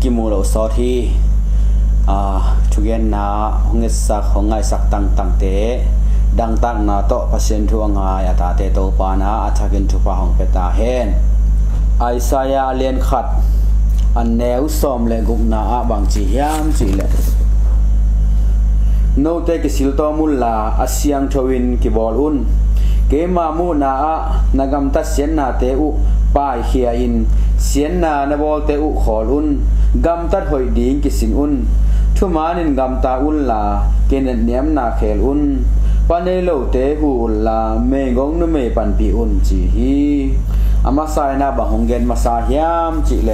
ki mu lo so thi a ah, thu gen na hong sak hong ai sak tăng tang te, dang tak na phát pasien thua anga ya ta te to pa na athakin thu pa hong pe ta hen. Isaiah alien khat anh neu xóm le gục na a bang chi hiam chi le. No te ki sil to mul la asyang thawin ki bol un ke ma mu na a, nagam ta sen na tế u ป้ายเขียอิน เสียนนานบอลเตอุขอลุนกำตัดหอยดิงกิสินอุนทุมานินกำตาอุนลาเกณฑ์เนียมนาเคลอุนปานโลเตหูลาเมงงนเมปันปีอุนจีฮีอามาไซนาบะหงเกนมาซาฮยามจิเล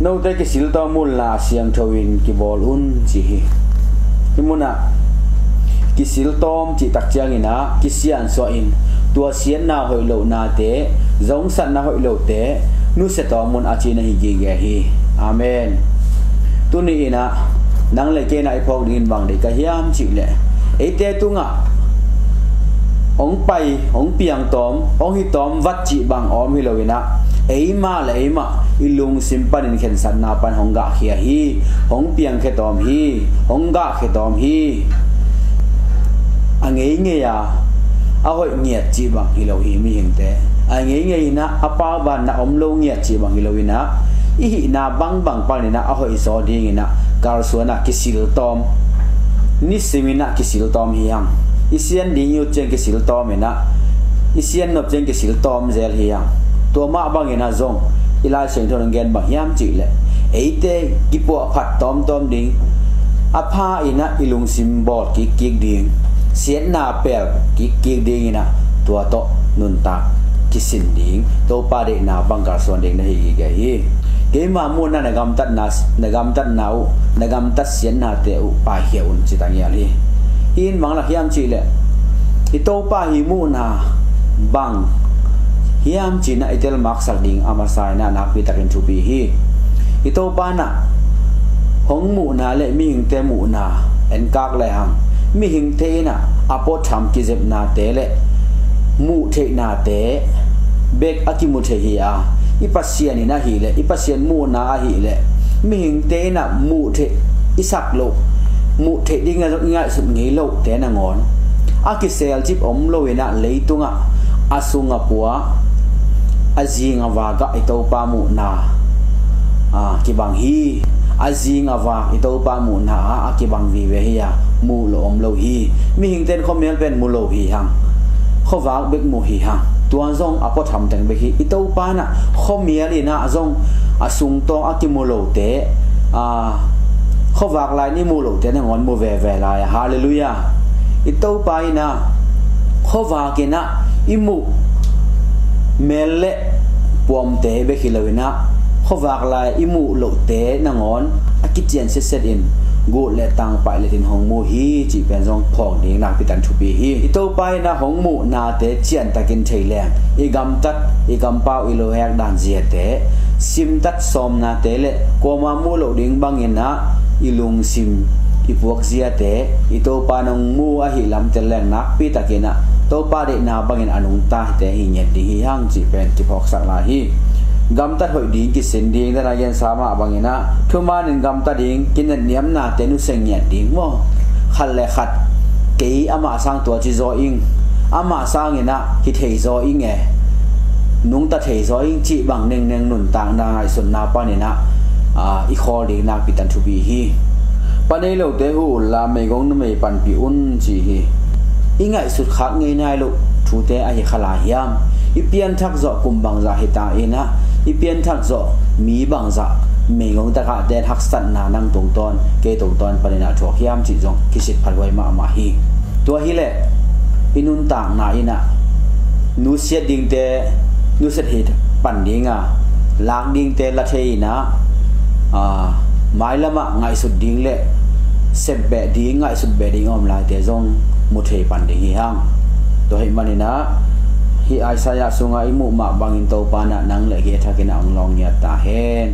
โนเตกิสิลตอมุลลาเสียงทวินกิบอลอุนจีฮี Imuna ki sil tom chi tak chiang ina ki sian so in. Tua sian na hoi lo na te giống san na hoi lo te nu se to mun achi na hi gi ge hi. Amen. Tu ni ina nang le ke na i phok din bang de ka hiam chi le e te tu nga ong pai ong piang tom ong hi tom wat chi bang om hi lo ina ấy mà là ấy mà ilung simpan in khen san na pan hong ga khia hi. Hong piang khe tom hi hong ga khe tom hi angei nge ya a hoi ngiat chi bang hi lo hi mi thế, anh ấy nge na apa ba na om lâu ngiat chi bằng hi lo na. I na bang bang pa ni na anh hội so ding na. Kar su na kisil tom ni semina kisil tom hiang isian ding yu chen kisil tom na. Isian nop chen kisil tom zel hiang tua ma bang na zong ila seng thon gen bang yam chi le eite kipo phat tom tom ding apa ina ilung symbol ki kik ding sian na pel ki ki ding na tua to nun ta kisin ding to pa de na bang kar son ding na hi ga hi ke ma mu na na gam tat na na gam tat na u na gam tat sian na te u pa hi un chi ta ya li in mang la hiam chi le i to pa hi mu na bang hiam chi na itel mak sak ding ama sai na na pi takin chu bi hi i to pa na hong mu na le mi hing te mu na en kak le hang mi hing te na apo tham ki zep na te le. Mu the na te bek aki mu the hi a. Ipasian na hi le ipasian mu na hi le. Mi hing te na, mu the isak lo. Mu the ding nga nga su ngi lo te na ngon. Aki sel chip om lo e ina leitunga asunga puwa azi nga ito pa mu na. À ki bang hi azi nga wa ito pa mu na. A ki bang vi ve hi ya mu lo om lo hi mi hing ten khom mel pen mu lo hi hang kho wa bek mu hi hang tuan zong apo tham teng be hi ito pa na khom mel ina zong asung to a ki mu lo te à kho wa lai ni mu lo te na ngon mu ve ve lai hallelujah. Ito pa ina kho wa ke na imu mele pom te be khilawina khowak lai imu lo te nangon akichian se set in. Go le tang pai le tin hong mu hi chi pen jong phok ding na pitan thu pi hi ito pai na hong mu na te chian takin theileng i gam tat i gam pau i lo hek dan zia te sim tat som na te le ko ma mu lo ding bangin na ilung sim ipuak zia te ito pa nong mu a hi lam te leng nak pi takina to pa de na bangin anung ta te hi nyet di hi hang chi pen ti phok sak la hi gam ta hoi ding ki sen ding da gen sama bangina thuma nin gam ta ding, kin niam na te nu seng nyet ding mo khal le khat, ke ama sang to chi zo ing. Ama sang ina hi thei zo ing e. Nung ta thei zo ing, chi bang neng neng nun tang na ngai sun na pa ni na a à, i khol ding na pitan thu bi hi. Pa nei lo te hu la me gong nu me pan pi un chi hi. Ingai sut khak ngei nai lo, thu te a hi khala hiam. I pian thak zo kum bang za hi ta ina i pian thak zo mi bang za me ngong ta ka te hak san na nang tong ton ke tong ton pa na tho hiam chi jong kisit phalwai ma ma hi to hi le inun tang na ina nu sia ding te nu set hit pan dinga lang ding te la thei na a mai lama ngai sut ding le sep be ding ngai sut be ding om lai te jong mu thei pan ding hi hang to hi manina hi sa ya sunga imu ma bangin to pa na nang le ge thakin ang long ya ta hen